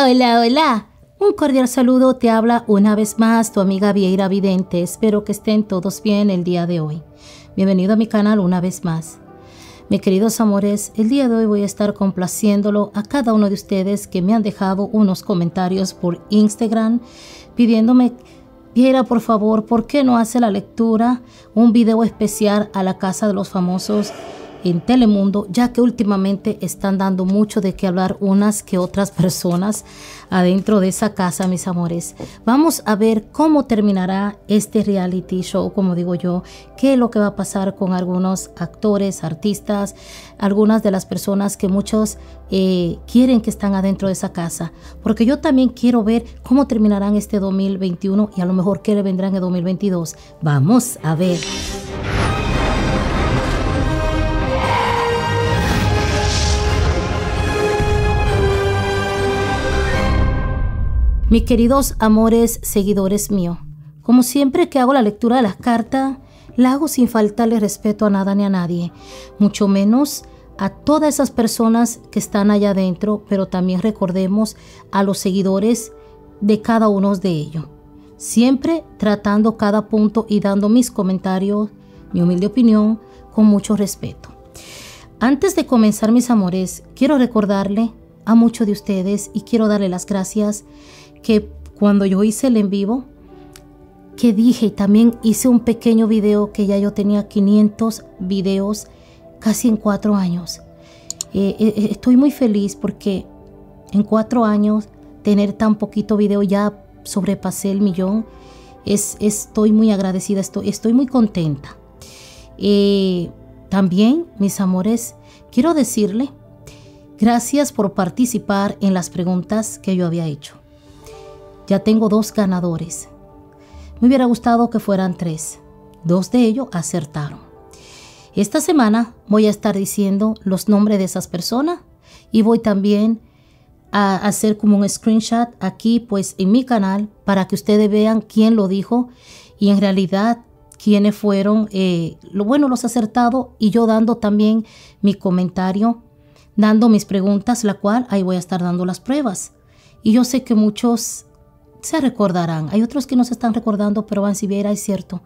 Hola, hola. Un cordial saludo te habla una vez más tu amiga Vieira Vidente. Espero que estén todos bien el día de hoy. Bienvenido a mi canal una vez más. Mis queridos amores, el día de hoy voy a estar complaciéndolo a cada uno de ustedes que me han dejado unos comentarios por Instagram pidiéndome, Vieira, por favor, ¿por qué no hace la lectura un video especial a la Casa de los Famosos en Telemundo, ya que últimamente están dando mucho de qué hablar unas que otras personas adentro de esa casa, mis amores. Vamos a ver cómo terminará este reality show, como digo yo, qué es lo que va a pasar con algunos actores, artistas, algunas de las personas que muchos eh, quieren que están adentro de esa casa, porque yo también quiero ver cómo terminarán este 2021 y a lo mejor qué le vendrá en el 2022. Vamos a ver. Mis queridos amores, seguidores míos, como siempre que hago la lectura de las cartas, la hago sin faltarle respeto a nada ni a nadie, mucho menos a todas esas personas que están allá adentro, pero también recordemos a los seguidores de cada uno de ellos. Siempre tratando cada punto y dando mis comentarios, mi humilde opinión, con mucho respeto. Antes de comenzar, mis amores, quiero recordarle a muchos de ustedes y quiero darle las gracias que cuando yo hice el en vivo, que dije, también hice un pequeño video que ya yo tenía 500 videos casi en cuatro años. Eh, eh, eh, estoy muy feliz porque en cuatro años tener tan poquito video ya sobrepasé el millón. Es, estoy muy agradecida, estoy, estoy muy contenta. también, mis amores, quiero decirle gracias por participar en las preguntas que yo había hecho. Ya tengo dos ganadores. Me hubiera gustado que fueran tres. Dos de ellos acertaron. Esta semana voy a estar diciendo los nombres de esas personas y voy también a hacer como un screenshot aquí pues en mi canal para que ustedes vean quién lo dijo y en realidad quiénes fueron eh, lo bueno los acertados y yo dando también mi comentario dando mis preguntas la cual ahí voy a estar dando las pruebas y yo sé que muchos se recordarán. Hay otros que no se están recordando, pero van si viera, es cierto,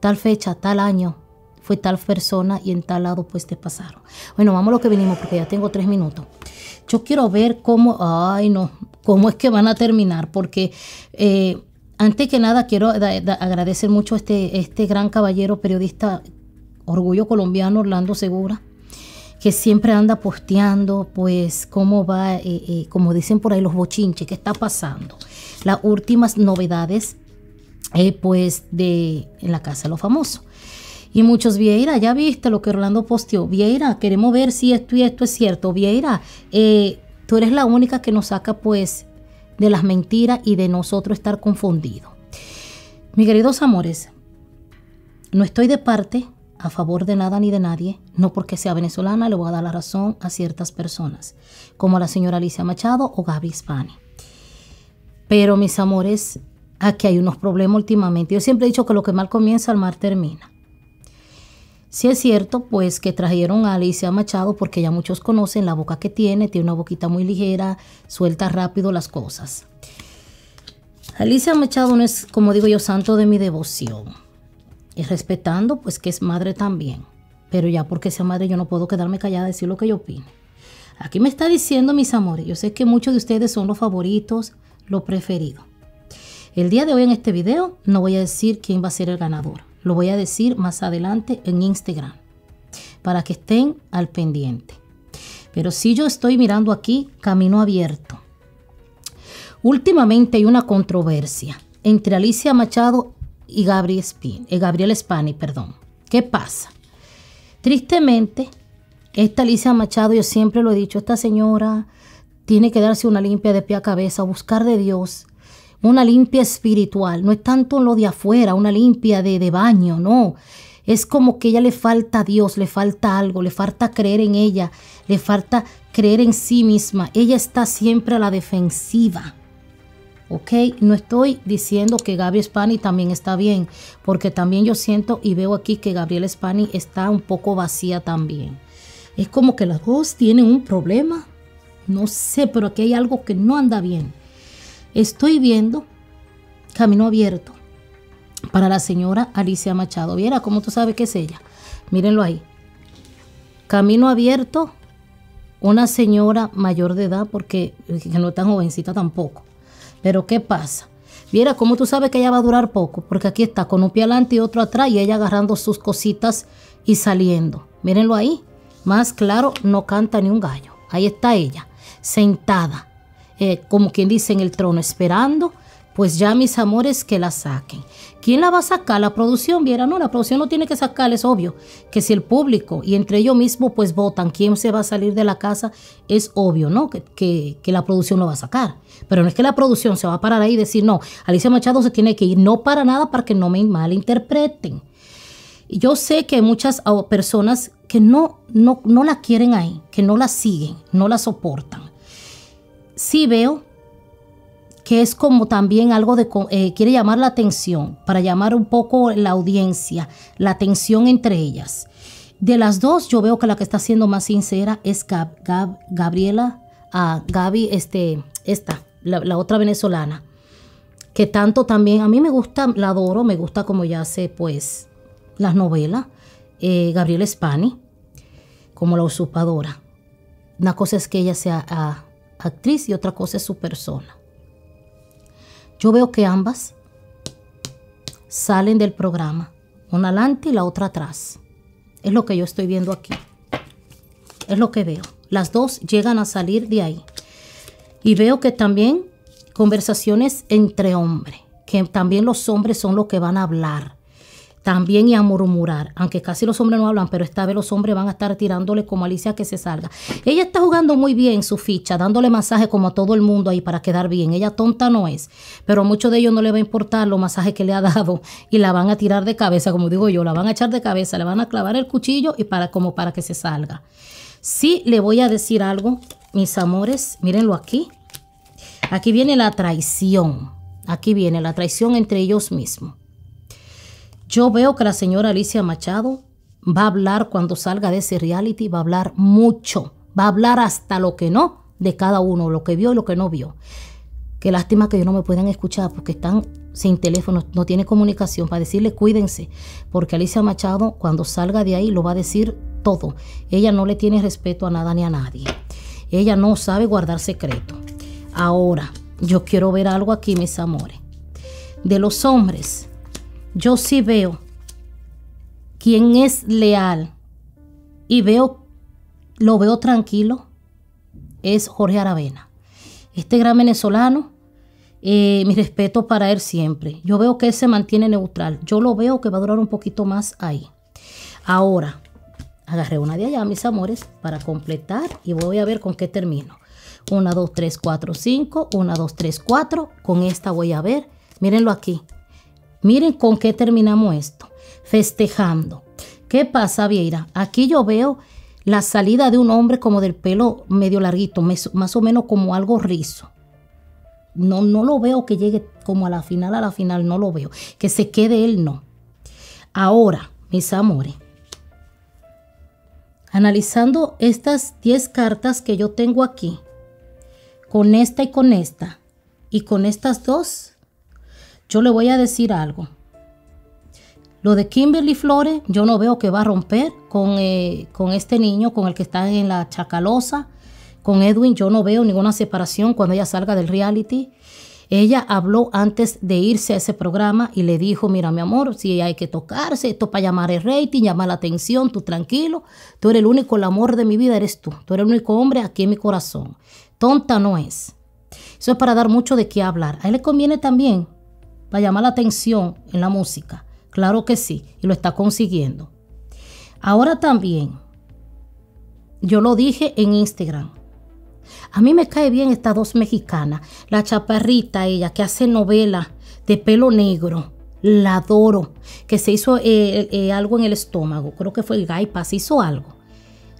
tal fecha, tal año, fue tal persona y en tal lado pues te pasaron. Bueno, vamos a lo que venimos porque ya tengo tres minutos. Yo quiero ver cómo, ay no, cómo es que van a terminar, porque eh, antes que nada quiero agradecer mucho a este, este gran caballero periodista, orgullo colombiano, Orlando Segura que siempre anda posteando, pues, cómo va, eh, eh, como dicen por ahí, los bochinches, qué está pasando. Las últimas novedades, eh, pues, de en la Casa de los Famosos. Y muchos, Vieira, ya viste lo que Orlando posteó. Vieira, queremos ver si esto y esto es cierto. Vieira, tú eres la única que nos saca, pues, de las mentiras y de nosotros estar confundidos. Mis queridos amores, no estoy de parte a favor de nada ni de nadie, no porque sea venezolana le voy a dar la razón a ciertas personas, como la señora Alicia Machado o Gaby Spani. Pero mis amores, aquí hay unos problemas últimamente. Yo siempre he dicho que lo que mal comienza, el mal termina. Si es cierto, pues que trajeron a Alicia Machado porque ya muchos conocen la boca que tiene, tiene una boquita muy ligera, suelta rápido las cosas. Alicia Machado no es, como digo yo, santo de mi devoción y respetando pues que es madre también. Pero ya porque sea madre yo no puedo quedarme callada y decir lo que yo opine. Aquí me está diciendo mis amores, yo sé que muchos de ustedes son los favoritos, los preferidos. El día de hoy en este video no voy a decir quién va a ser el ganador. Lo voy a decir más adelante en Instagram para que estén al pendiente. Pero si yo estoy mirando aquí camino abierto. Últimamente hay una controversia entre Alicia Machado y Gabriel, Spin, eh, Gabriel Spani. Perdón. ¿Qué pasa? Tristemente, esta Alicia Machado, yo siempre lo he dicho, esta señora tiene que darse una limpia de pie a cabeza, buscar de Dios, una limpia espiritual. No es tanto lo de afuera, una limpia de, de baño, no. Es como que ella le falta a Dios, le falta algo, le falta creer en ella, le falta creer en sí misma. Ella está siempre a la defensiva. ¿ok? No estoy diciendo que Gabriel Spani también está bien, porque también yo siento y veo aquí que Gabriel Spani está un poco vacía también. Es como que las dos tienen un problema No sé, pero aquí hay algo que no anda bien. Estoy viendo camino abierto para la señora Alicia Machado. Viera cómo tú sabes que es ella. Mírenlo ahí. Camino abierto, una señora mayor de edad, porque no es tan jovencita tampoco. Pero ¿qué pasa? Viera cómo tú sabes que ella va a durar poco, porque aquí está con un pie adelante y otro atrás y ella agarrando sus cositas y saliendo. Mírenlo ahí. Más claro, no canta ni un gallo. Ahí está ella, sentada, eh, como quien dice en el trono, esperando pues ya mis amores que la saquen. ¿Quién la va a sacar? La producción, viera, no, la producción no tiene que sacar, es obvio que si el público y entre ellos mismos pues votan quién se va a salir de la casa, es obvio, ¿no? Que, que, la producción lo va a sacar. Pero no es que la producción se va a parar ahí y decir, no, Alicia Machado se tiene que ir, no para nada para que no me malinterpreten. Yo sé que hay muchas oh, personas que no, no, no la quieren ahí, que no la siguen, no la soportan. Sí veo que es como también algo de, eh, quiere llamar la atención, para llamar un poco la audiencia, la atención entre ellas. De las dos, yo veo que la que está siendo más sincera es Gabriela, a Gaby, este, esta, la, otra venezolana, que tanto también, a mí me gusta, la adoro, me gusta como ya hace pues las novelas, eh, Gabriela Spani, como la usurpadora. Una cosa es que ella sea ah, actriz y otra cosa es su persona. Yo veo que ambas salen del programa, una adelante y la otra atrás. Es lo que yo estoy viendo aquí. Es lo que veo. Las dos llegan a salir de ahí. Y veo que también conversaciones entre hombres, que también los hombres son los que van a hablar también y a murmurar, aunque casi los hombres no hablan, pero esta vez los hombres van a estar tirándole como Alicia que se salga. Ella está jugando muy bien su ficha, dándole masaje como a todo el mundo ahí para quedar bien. Ella tonta no es, pero a muchos de ellos no le va a importar los masajes que le ha dado y la van a tirar de cabeza, como digo yo, la van a echar de cabeza, le van a clavar el cuchillo y para como para que se salga. Sí le voy a decir algo, mis amores, mírenlo aquí. Aquí viene la traición. Aquí viene la traición entre ellos mismos. Yo veo que la señora Alicia Machado va a hablar cuando salga de ese reality, va a hablar mucho, va a hablar hasta lo que no de cada uno, lo que vio y lo que no vio. Qué lástima que ellos no me puedan escuchar porque están sin teléfono, no tiene comunicación para decirle cuídense, porque Alicia Machado cuando salga de ahí lo va a decir todo. Ella no le tiene respeto a nada ni a nadie. Ella no sabe guardar secreto. Ahora, yo quiero ver algo aquí, mis amores. De los hombres, yo sí veo quién es leal y veo, lo veo tranquilo, es Jorge Aravena. Este gran venezolano, eh, mi respeto para él siempre. Yo veo que él se mantiene neutral. Yo lo veo que va a durar un poquito más ahí. Ahora, agarré una de allá, mis amores, para completar y voy a ver con qué termino. Una, dos, tres, cuatro, cinco. Una, dos, tres, cuatro. Con esta voy a ver. Mírenlo aquí. Miren con qué terminamos esto. Festejando. ¿Qué pasa, Vieira? Aquí yo veo la salida de un hombre como del pelo medio larguito, más o menos como algo rizo. No, no lo veo que llegue como a la final, a la final, no lo veo. Que se quede él, no. Ahora, mis amores, analizando estas 10 cartas que yo tengo aquí, con esta y con esta, y con estas dos, yo le voy a decir algo. Lo de Kimberly Flores, yo no veo que va a romper con, eh, con este niño, con el que está en la chacalosa. Con Edwin, yo no veo ninguna separación cuando ella salga del reality. Ella habló antes de irse a ese programa y le dijo, mira mi amor, si hay que tocarse, esto para llamar el rating, llamar la atención, tú tranquilo, tú eres el único, el amor de mi vida eres tú, tú eres el único hombre aquí en mi corazón. Tonta no es. Eso es para dar mucho de qué hablar. A él le conviene también para llamar la atención en la música. Claro que sí, y lo está consiguiendo. Ahora también, yo lo dije en Instagram. A mí me cae bien estas dos mexicanas. La chaparrita, ella, que hace novela de pelo negro. La adoro. Que se hizo eh, eh, algo en el estómago. Creo que fue el gaipas. Hizo algo.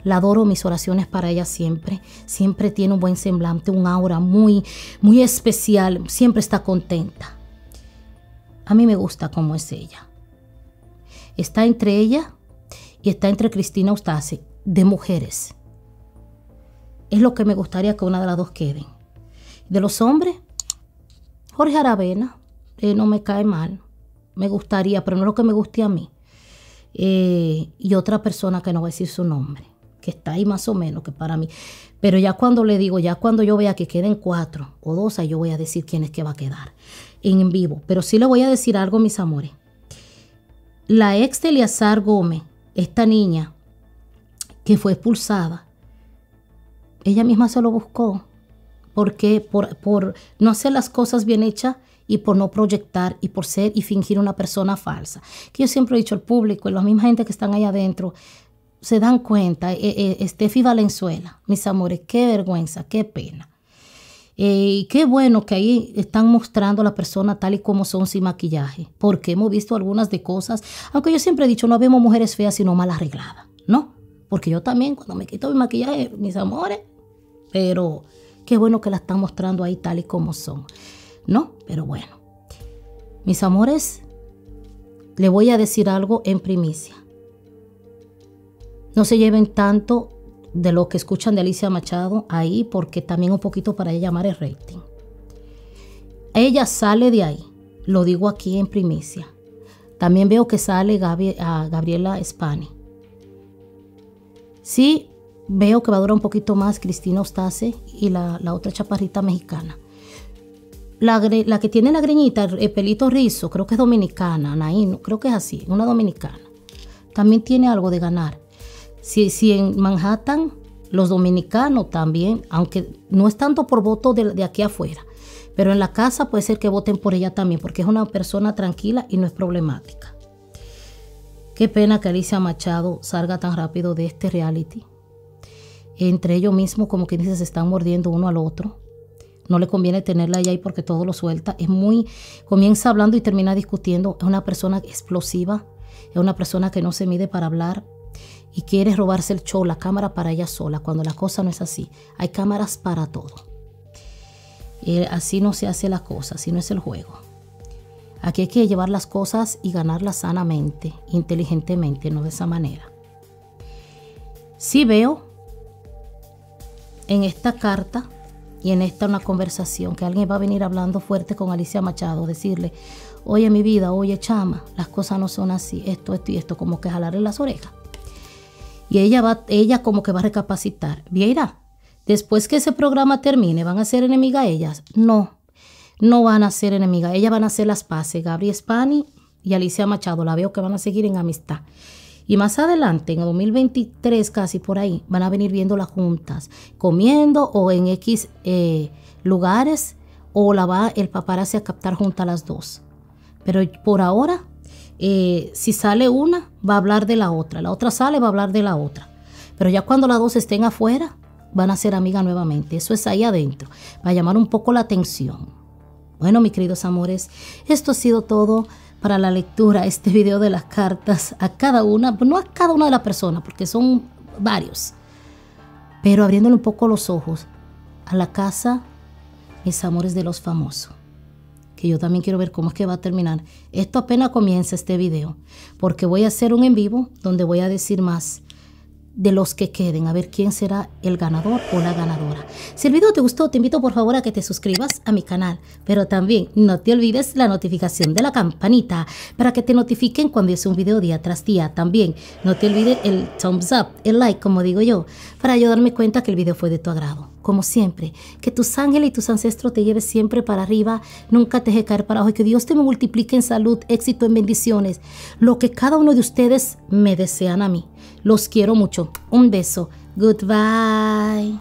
La adoro, mis oraciones para ella siempre. Siempre tiene un buen semblante, un aura muy, muy especial. Siempre está contenta. A mí me gusta cómo es ella. Está entre ella y está entre Cristina Ustase, de mujeres. es lo que me gustaría que una de las dos queden. De los hombres, Jorge Aravena, eh, no me cae mal. Me gustaría, pero no es lo que me guste a mí. Eh, y otra persona que no va a decir su nombre, que está ahí más o menos que para mí. Pero ya cuando le digo, ya cuando yo vea que queden cuatro o dos, ahí yo voy a decir quién es que va a quedar en vivo. Pero sí le voy a decir algo, mis amores. La ex de Gómez, esta niña que fue expulsada, ella misma se lo buscó. porque Por, por no hacer las cosas bien hechas y por no proyectar y por ser y fingir una persona falsa. Que yo siempre he dicho al público y la misma gente que están ahí adentro se dan cuenta. Eh, eh, Steffi Valenzuela, mis amores, qué vergüenza, qué pena. Eh, y qué bueno que ahí están mostrando a la persona tal y como son sin maquillaje, porque hemos visto algunas de cosas, aunque yo siempre he dicho, no vemos mujeres feas sino mal arregladas, ¿no? Porque yo también cuando me quito mi maquillaje, mis amores, pero qué bueno que la están mostrando ahí tal y como son. No, pero bueno. Mis amores, le voy a decir algo en primicia. No se lleven tanto de lo que escuchan de Alicia Machado ahí, porque también un poquito para llamar el rating. Ella sale de ahí, lo digo aquí en primicia. También veo que sale Gabriela Spani. Sí, veo que va a durar un poquito más Cristina Ostase y la, la otra chaparrita mexicana. La, que tiene la greñita, el pelito rizo, creo que es dominicana, Naín, creo que es así, una dominicana. También tiene algo de ganar. Si, si en Manhattan, los dominicanos también, aunque no es tanto por voto de, de aquí afuera, pero en la casa puede ser que voten por ella también, porque es una persona tranquila y no es problemática. Qué pena que Alicia Machado salga tan rápido de este reality. Entre ellos mismos, como que dice, se están mordiendo uno al otro. No le conviene tenerla ahí porque todo lo suelta. Es muy, comienza hablando y termina discutiendo. Es una persona explosiva, es una persona que no se mide para hablar y quiere robarse el show, la cámara para ella sola, cuando la cosa no es así. Hay cámaras para todo. Y así no se hace la cosa, así no es el juego. Aquí hay que llevar las cosas y ganarlas sanamente, inteligentemente, no de esa manera. Sí veo en esta carta y en esta una conversación que alguien va a venir hablando fuerte con Alicia Machado, decirle, oye mi vida, oye chama, las cosas no son así, esto, esto y esto, como que jalarle las orejas. Y ella va, ella como que va a recapacitar. Vieira, después que ese programa termine, ¿van a ser enemiga ellas? No, no van a ser enemigas. Ellas van a ser las paces. Gabriel Spani y Alicia Machado, la veo que van a seguir en amistad. Y más adelante, en el 2023 casi por ahí, van a venir viéndolas juntas, comiendo o en X eh, lugares, o la va el paparazzi a captar juntas las dos. Pero por ahora, eh, si sale una, va a hablar de la otra. La otra sale, va a hablar de la otra. Pero ya cuando las dos estén afuera, van a ser amigas nuevamente. Eso es ahí adentro, para llamar un poco la atención. Bueno, mis queridos amores, esto ha sido todo para la lectura este video de las cartas a cada una, no a cada una de las personas, porque son varios, pero abriéndole un poco los ojos a la casa, mis amores de los famosos. Que yo también quiero ver cómo es que va a terminar. Esto apenas comienza este video, porque voy a hacer un en vivo donde voy a decir más de los que queden, a ver quién será el ganador o la ganadora. Si el video te gustó, te invito por favor a que te suscribas a mi canal, pero también no te olvides la notificación de la campanita para que te notifiquen cuando hice un video día tras día. También no te olvides el thumbs up, el like, como digo yo, para yo darme cuenta que el video fue de tu agrado. Como siempre, que tus ángeles y tus ancestros te lleven siempre para arriba, nunca te deje caer para abajo y que Dios te multiplique en salud, éxito, en bendiciones, lo que cada uno de ustedes me desean a mí. Los quiero mucho. Un beso. Goodbye.